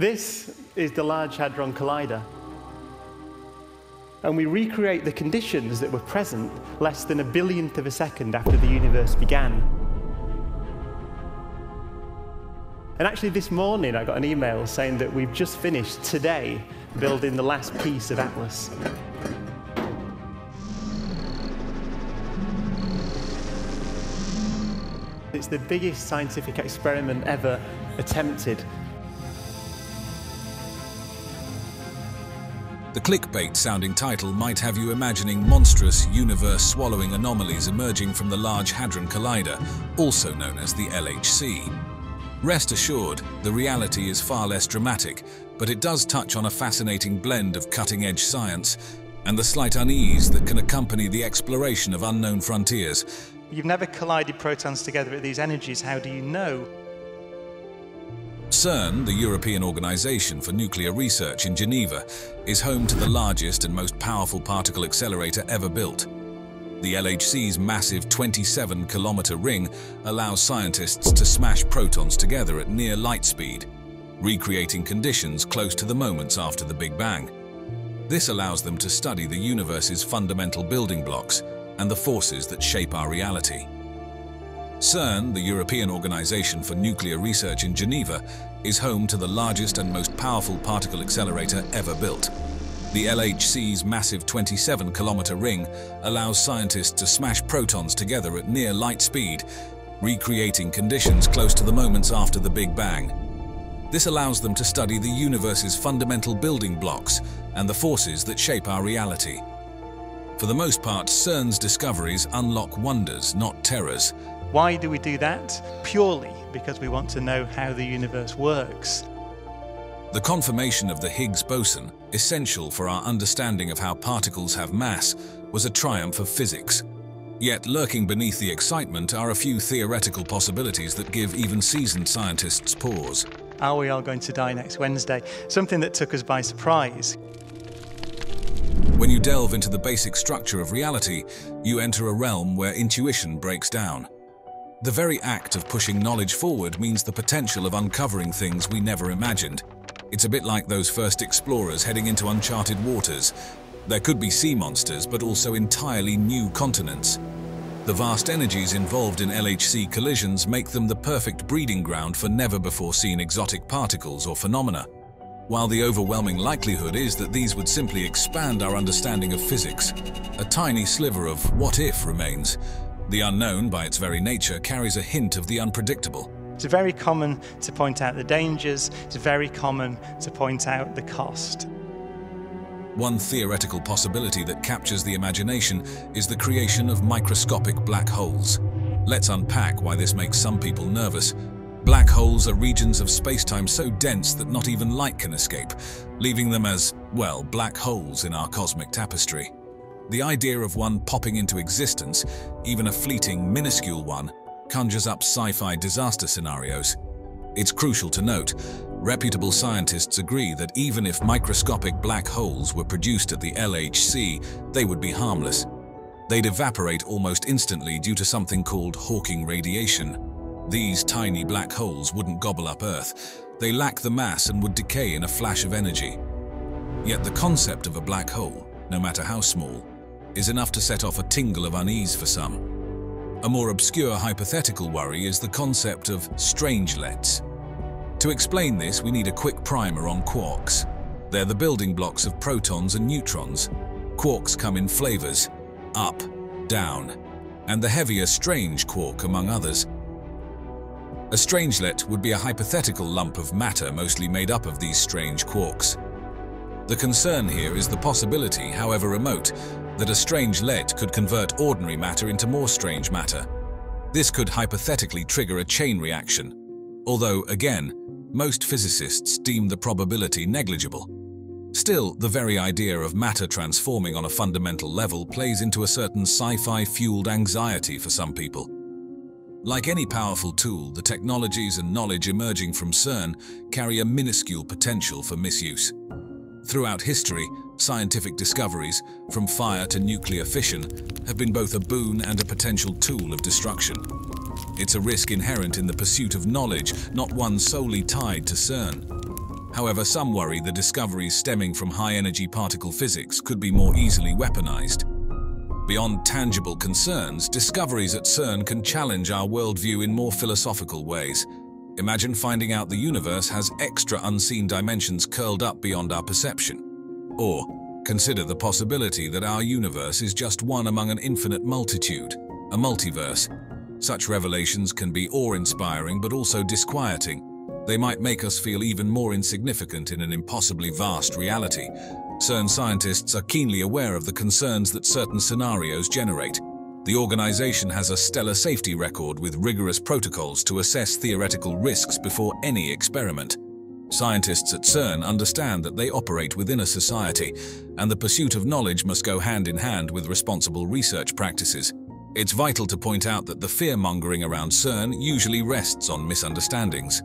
This is the Large Hadron Collider. And we recreate the conditions that were present less than a billionth of a second after the universe began. And actually, this morning I got an email saying that we've just finished today building the last piece of Atlas. It's the biggest scientific experiment ever attempted. The clickbait sounding title might have you imagining monstrous, universe swallowing anomalies emerging from the Large Hadron Collider, also known as the LHC. Rest assured, the reality is far less dramatic, but it does touch on a fascinating blend of cutting edge science and the slight unease that can accompany the exploration of unknown frontiers. You've never collided protons together at these energies, how do you know? CERN, the European Organization for Nuclear Research in Geneva, is home to the largest and most powerful particle accelerator ever built. The LHC's massive 27-kilometer ring allows scientists to smash protons together at near light speed, recreating conditions close to the moments after the Big Bang. This allows them to study the universe's fundamental building blocks and the forces that shape our reality. CERN, the European Organization for Nuclear Research in Geneva, is home to the largest and most powerful particle accelerator ever built. The LHC's massive 27-kilometer ring allows scientists to smash protons together at near light speed, recreating conditions close to the moments after the Big Bang. This allows them to study the universe's fundamental building blocks and the forces that shape our reality. For the most part, CERN's discoveries unlock wonders, not terrors, why do we do that? Purely because we want to know how the universe works. The confirmation of the Higgs boson, essential for our understanding of how particles have mass, was a triumph of physics. Yet lurking beneath the excitement are a few theoretical possibilities that give even seasoned scientists pause. Are we all going to die next Wednesday? Something that took us by surprise. When you delve into the basic structure of reality, you enter a realm where intuition breaks down. The very act of pushing knowledge forward means the potential of uncovering things we never imagined. It's a bit like those first explorers heading into uncharted waters. There could be sea monsters, but also entirely new continents. The vast energies involved in LHC collisions make them the perfect breeding ground for never-before-seen exotic particles or phenomena. While the overwhelming likelihood is that these would simply expand our understanding of physics, a tiny sliver of what-if remains, the unknown, by its very nature, carries a hint of the unpredictable. It's very common to point out the dangers, it's very common to point out the cost. One theoretical possibility that captures the imagination is the creation of microscopic black holes. Let's unpack why this makes some people nervous. Black holes are regions of spacetime so dense that not even light can escape, leaving them as, well, black holes in our cosmic tapestry. The idea of one popping into existence, even a fleeting, minuscule one, conjures up sci-fi disaster scenarios. It's crucial to note, reputable scientists agree that even if microscopic black holes were produced at the LHC, they would be harmless. They'd evaporate almost instantly due to something called Hawking radiation. These tiny black holes wouldn't gobble up Earth. They lack the mass and would decay in a flash of energy. Yet the concept of a black hole, no matter how small, is enough to set off a tingle of unease for some. A more obscure hypothetical worry is the concept of strangelets. To explain this, we need a quick primer on quarks. They're the building blocks of protons and neutrons. Quarks come in flavors, up, down, and the heavier strange quark among others. A strangelet would be a hypothetical lump of matter mostly made up of these strange quarks. The concern here is the possibility, however remote, that a strangelet could convert ordinary matter into more strange matter. This could hypothetically trigger a chain reaction, although, again, most physicists deem the probability negligible. Still, the very idea of matter transforming on a fundamental level plays into a certain sci-fi fueled anxiety for some people. Like any powerful tool, the technologies and knowledge emerging from CERN carry a minuscule potential for misuse. Throughout history, scientific discoveries, from fire to nuclear fission, have been both a boon and a potential tool of destruction. It's a risk inherent in the pursuit of knowledge, not one solely tied to CERN. However, some worry the discoveries stemming from high-energy particle physics could be more easily weaponized. Beyond tangible concerns, discoveries at CERN can challenge our worldview in more philosophical ways. Imagine finding out the universe has extra unseen dimensions curled up beyond our perception. Or, consider the possibility that our universe is just one among an infinite multitude, a multiverse. Such revelations can be awe-inspiring but also disquieting. They might make us feel even more insignificant in an impossibly vast reality. CERN scientists are keenly aware of the concerns that certain scenarios generate. The organization has a stellar safety record with rigorous protocols to assess theoretical risks before any experiment. Scientists at CERN understand that they operate within a society, and the pursuit of knowledge must go hand in hand with responsible research practices. It's vital to point out that the fear-mongering around CERN usually rests on misunderstandings.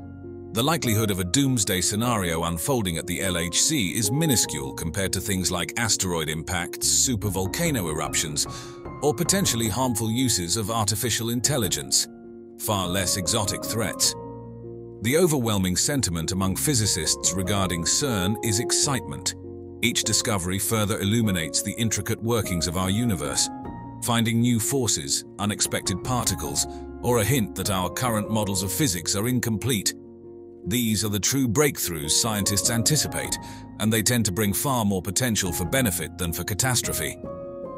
The likelihood of a doomsday scenario unfolding at the LHC is minuscule compared to things like asteroid impacts, supervolcano eruptions, or potentially harmful uses of artificial intelligence, far less exotic threats. The overwhelming sentiment among physicists regarding CERN is excitement. Each discovery further illuminates the intricate workings of our universe, finding new forces, unexpected particles, or a hint that our current models of physics are incomplete these are the true breakthroughs scientists anticipate, and they tend to bring far more potential for benefit than for catastrophe.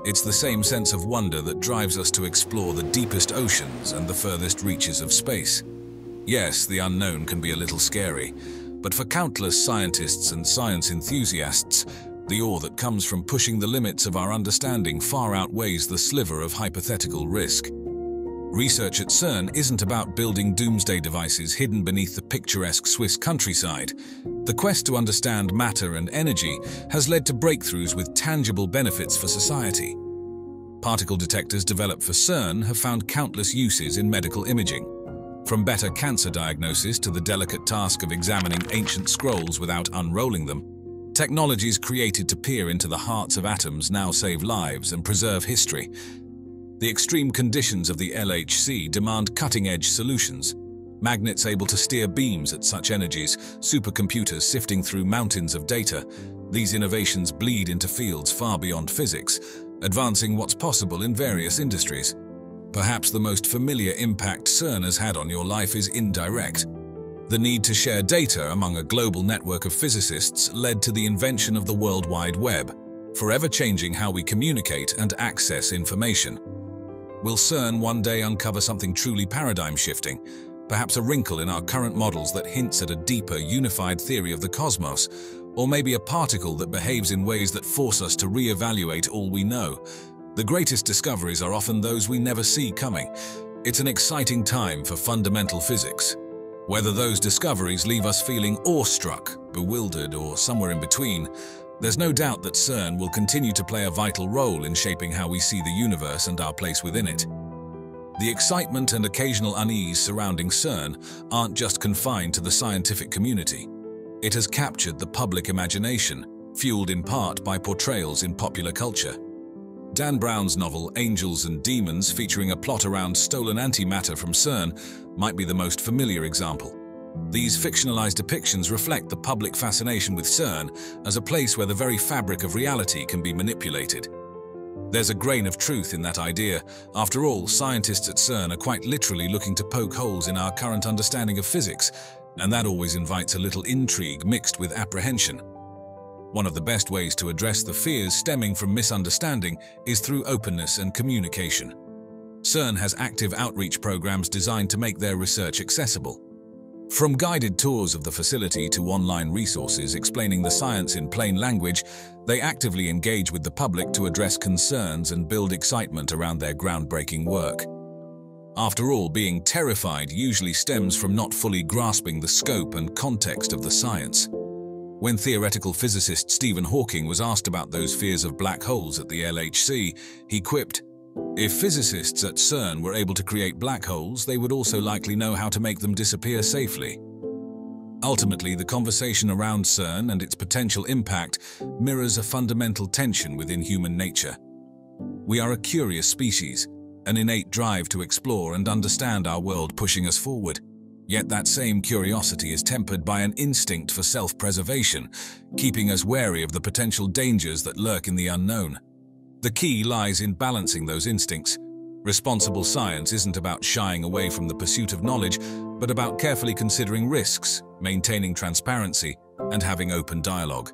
It's the same sense of wonder that drives us to explore the deepest oceans and the furthest reaches of space. Yes, the unknown can be a little scary, but for countless scientists and science enthusiasts, the awe that comes from pushing the limits of our understanding far outweighs the sliver of hypothetical risk. Research at CERN isn't about building doomsday devices hidden beneath the picturesque Swiss countryside. The quest to understand matter and energy has led to breakthroughs with tangible benefits for society. Particle detectors developed for CERN have found countless uses in medical imaging. From better cancer diagnosis to the delicate task of examining ancient scrolls without unrolling them, technologies created to peer into the hearts of atoms now save lives and preserve history, the extreme conditions of the LHC demand cutting-edge solutions. Magnets able to steer beams at such energies, supercomputers sifting through mountains of data. These innovations bleed into fields far beyond physics, advancing what's possible in various industries. Perhaps the most familiar impact CERN has had on your life is indirect. The need to share data among a global network of physicists led to the invention of the World Wide Web, forever changing how we communicate and access information. Will CERN one day uncover something truly paradigm-shifting, perhaps a wrinkle in our current models that hints at a deeper, unified theory of the cosmos, or maybe a particle that behaves in ways that force us to re-evaluate all we know? The greatest discoveries are often those we never see coming. It's an exciting time for fundamental physics. Whether those discoveries leave us feeling awestruck, bewildered, or somewhere in between, there's no doubt that CERN will continue to play a vital role in shaping how we see the universe and our place within it. The excitement and occasional unease surrounding CERN aren't just confined to the scientific community. It has captured the public imagination, fueled in part by portrayals in popular culture. Dan Brown's novel Angels and Demons, featuring a plot around stolen antimatter from CERN, might be the most familiar example. These fictionalized depictions reflect the public fascination with CERN as a place where the very fabric of reality can be manipulated. There's a grain of truth in that idea. After all, scientists at CERN are quite literally looking to poke holes in our current understanding of physics, and that always invites a little intrigue mixed with apprehension. One of the best ways to address the fears stemming from misunderstanding is through openness and communication. CERN has active outreach programs designed to make their research accessible. From guided tours of the facility to online resources explaining the science in plain language, they actively engage with the public to address concerns and build excitement around their groundbreaking work. After all, being terrified usually stems from not fully grasping the scope and context of the science. When theoretical physicist Stephen Hawking was asked about those fears of black holes at the LHC, he quipped, if physicists at CERN were able to create black holes, they would also likely know how to make them disappear safely. Ultimately, the conversation around CERN and its potential impact mirrors a fundamental tension within human nature. We are a curious species, an innate drive to explore and understand our world pushing us forward. Yet that same curiosity is tempered by an instinct for self-preservation, keeping us wary of the potential dangers that lurk in the unknown. The key lies in balancing those instincts. Responsible science isn't about shying away from the pursuit of knowledge, but about carefully considering risks, maintaining transparency, and having open dialogue.